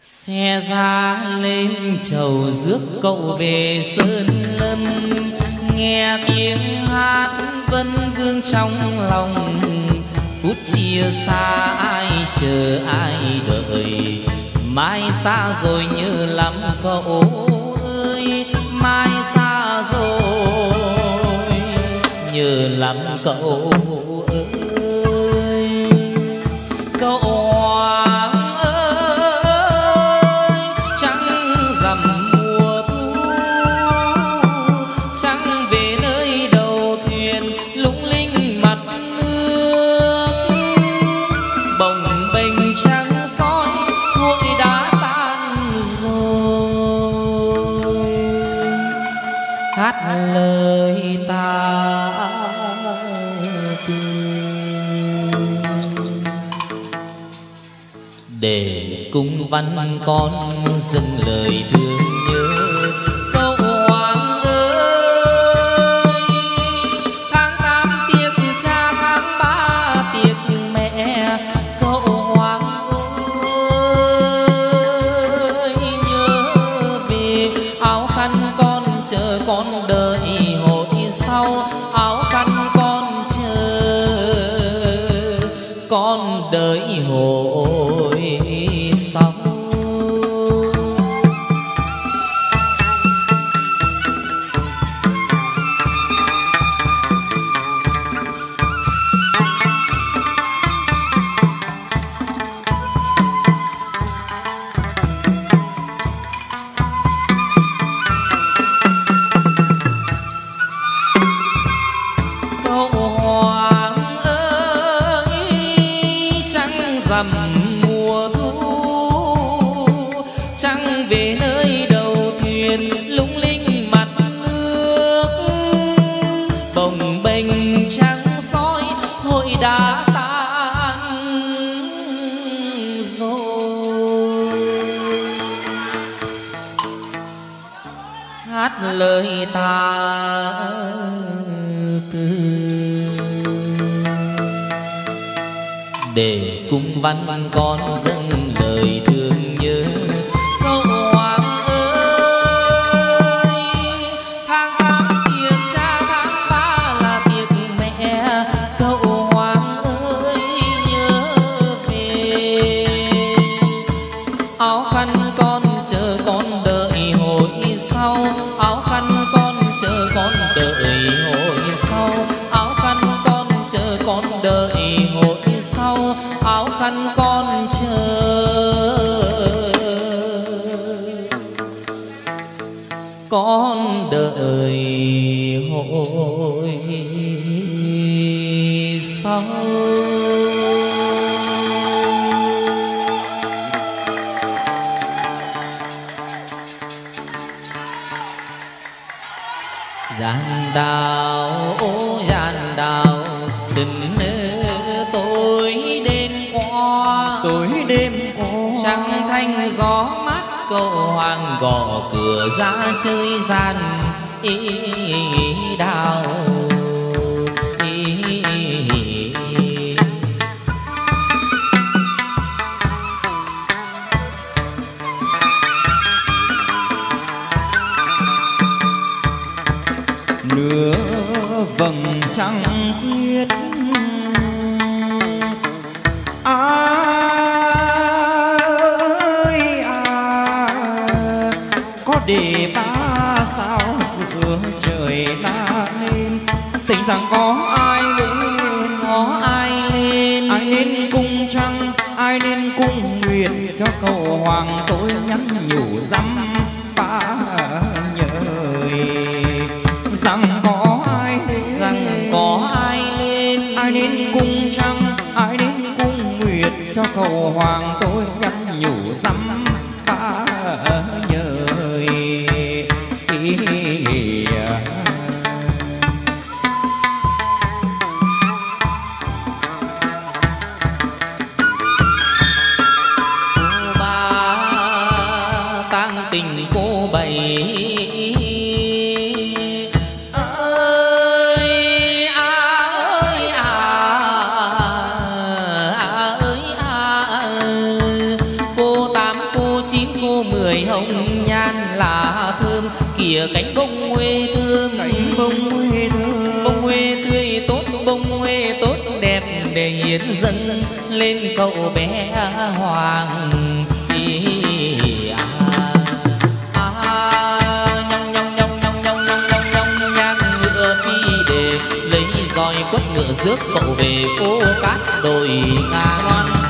xe ra lên chầu rước cậu về sơn lâm. Nghe tiếng hát vân vương trong lòng. Phút chia xa ai chờ ai đợi. Mai xa rồi như lắm cậu ơi. Mai xa rồi như lắm cậu ơi. Hát lời ta. Để cung văn con dâng lời thương nhớ con đợi về nơi đầu thuyền, lung linh mặt nước. Bồng bềnh trắng soi, hội đã tan rồi. Hát lời ta từ. Để cung văn con dâng lời thương nhớ áo khăn con chờ con đợi hồi sau. Áo khăn con chờ con đợi hồi sau. Áo khăn con chờ con đợi hồi sau. Áo khăn con chờ. Con đợi hồi gian đào ô gian đào tình tối đêm qua. Tối đêm qua. Trăng thanh gió mát cậu hoàng gõ cửa ra chơi gian. Ý nửa vầng trăng khuyết. Ơi à có để ba sao giữa trời ta lên? Tình rằng có ai lên? Có ai lên? Ai nên cung trăng ai nên cung nguyệt? Cho cầu hoàng tôi nhắn nhủ dăm ba rằng có ai rằng có ai lên ai nên cung trăng ai nên cung nguyệt cho cầu hoàng tôi nhắn nhủ dăm ba nhời. Ba tang tình cô bảy mười hồng nhan là thơm. Kìa cánh bông huê thơm cánh bông huê thơm. bông huê tươi tốt bông huê tốt đẹp để hiến dâng lên cậu bé hoàng ý, roi quất ngựa rước cậu về phố cát đồi ngang